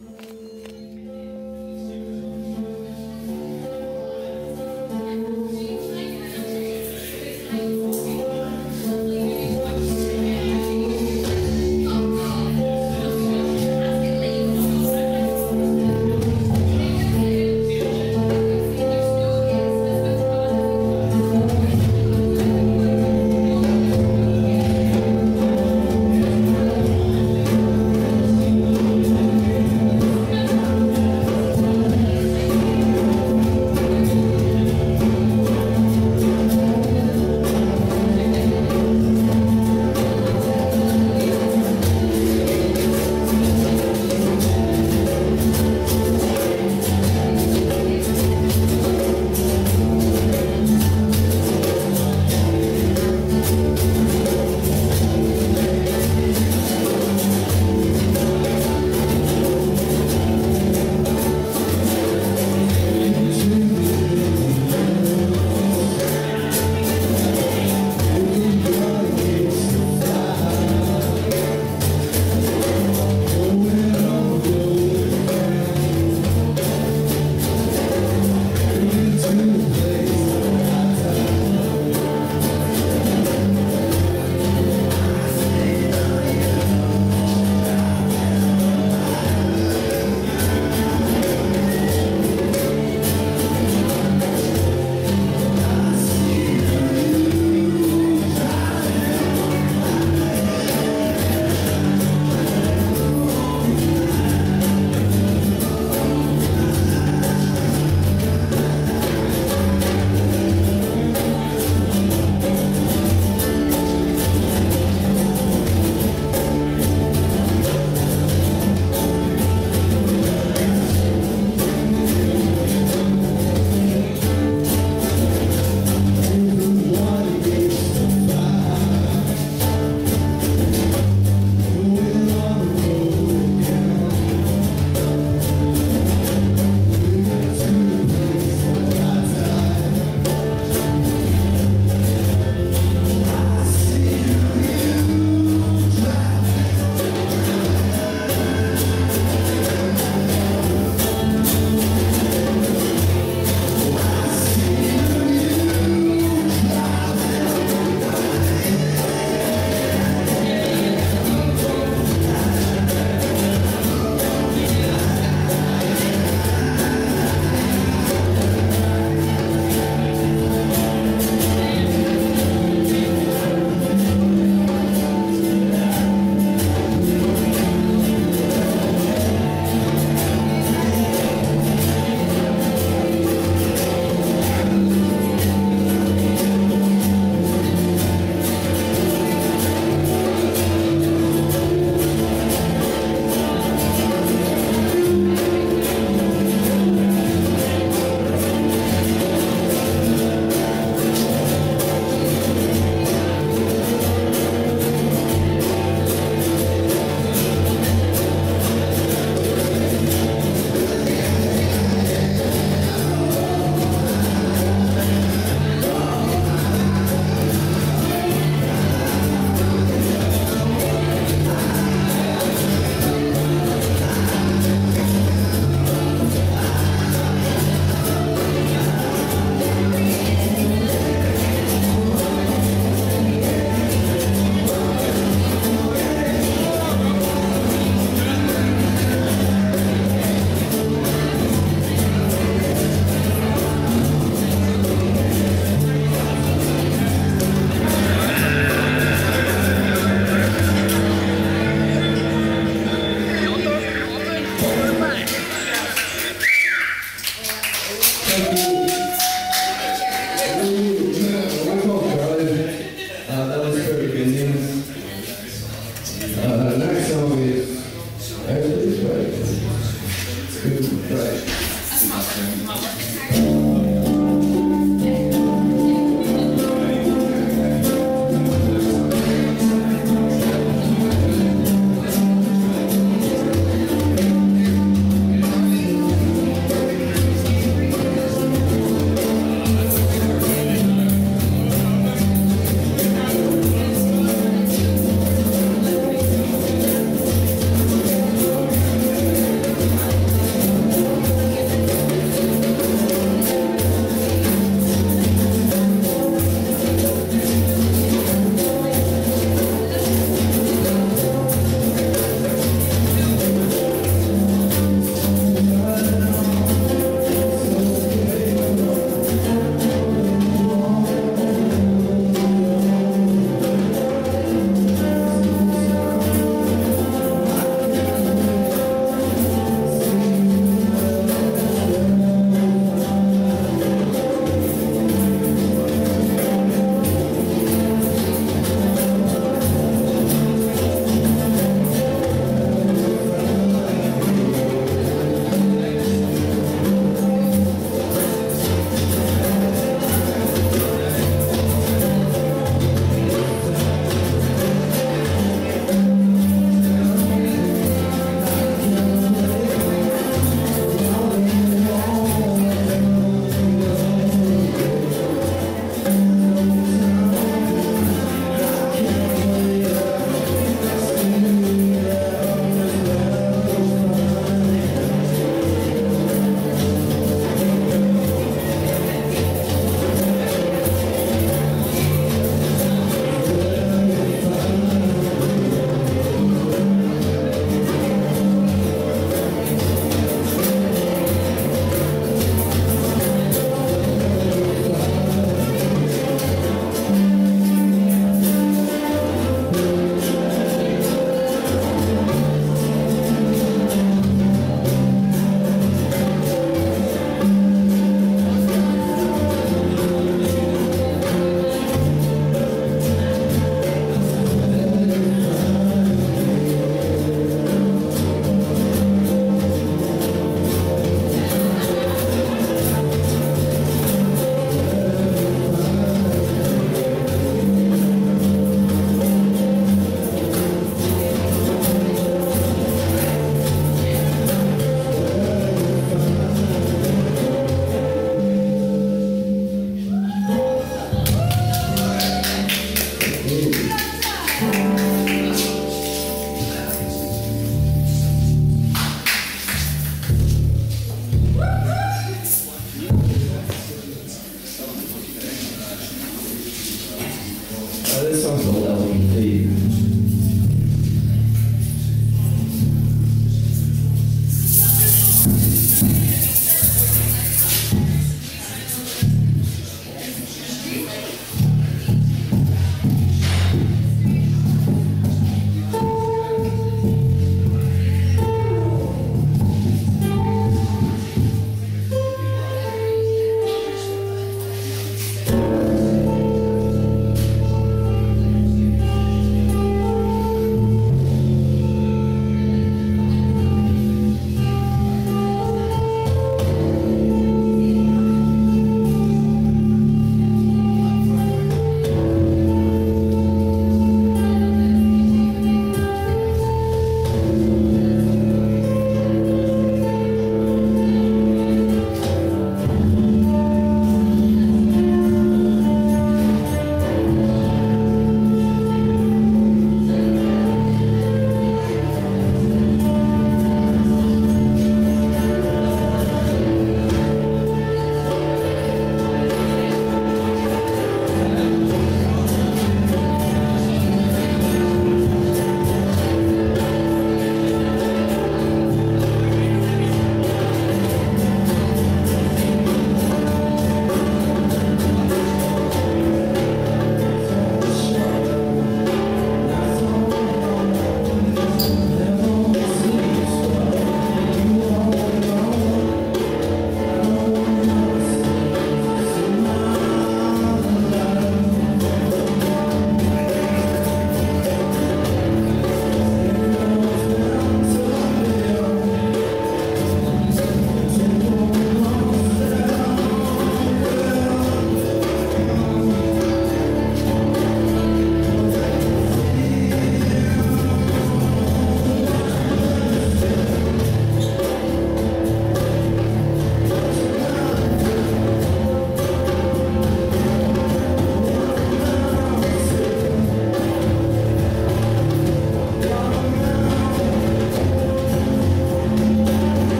Música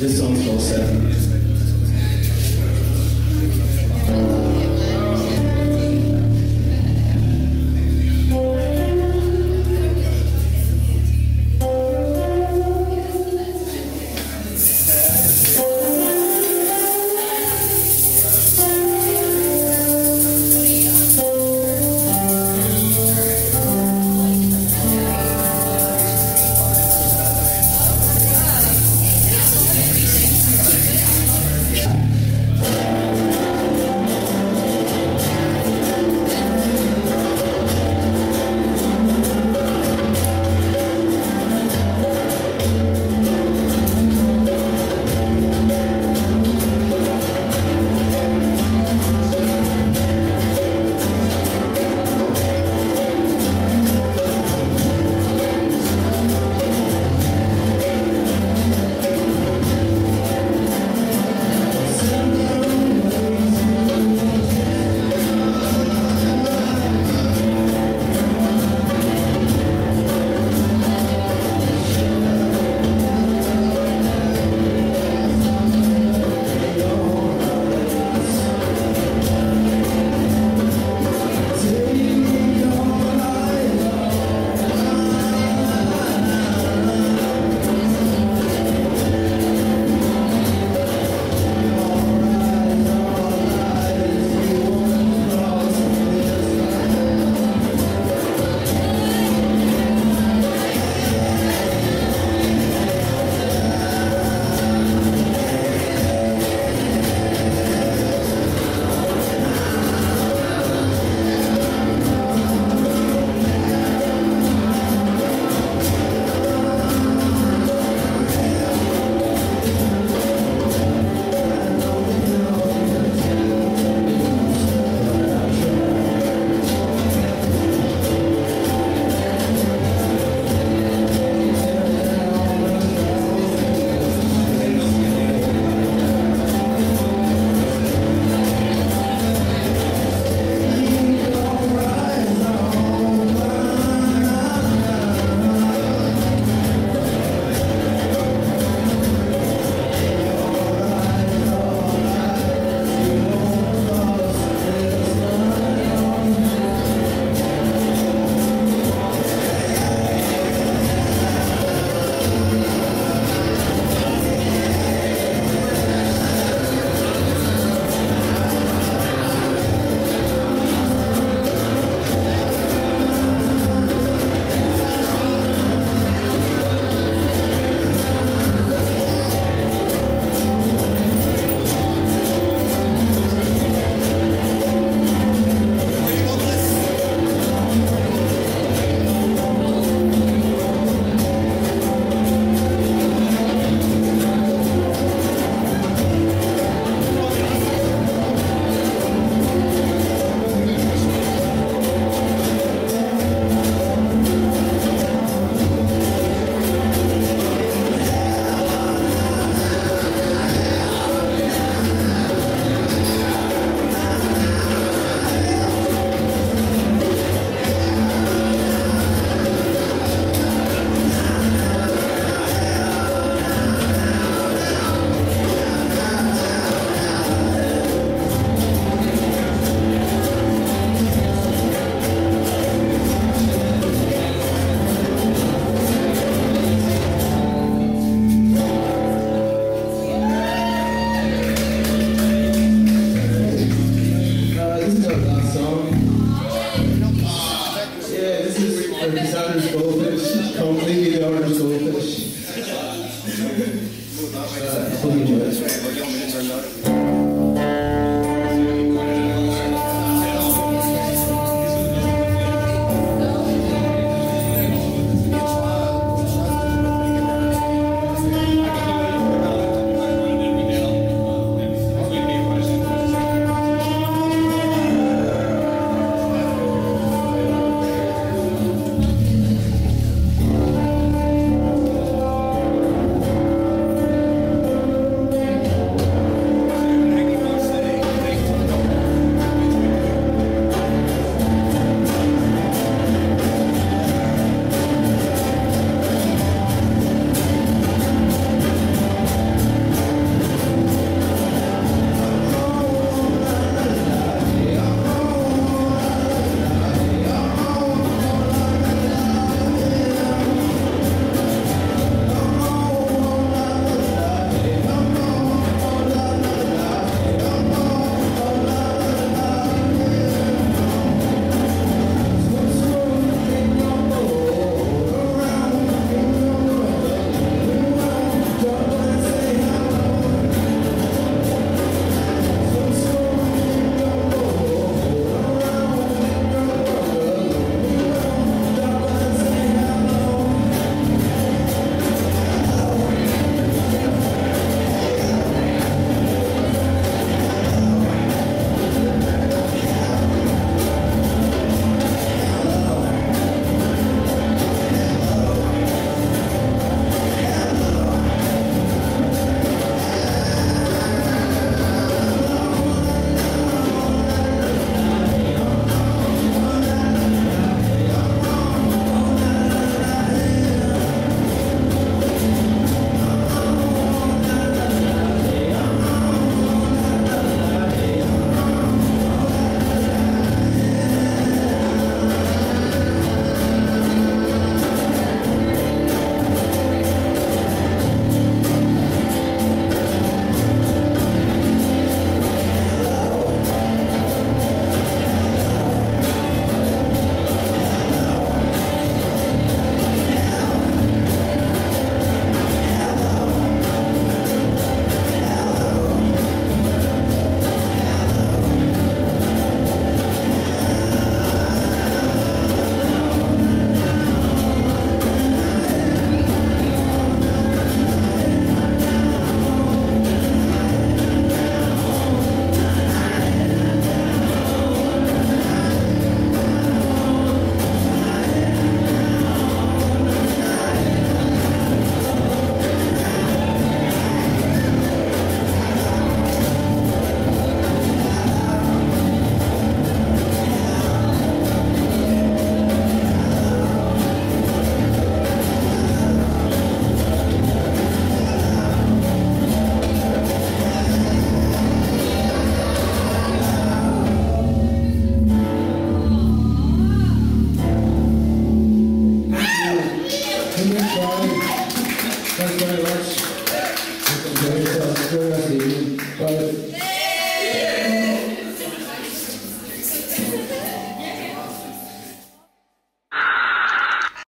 This song's called Seven.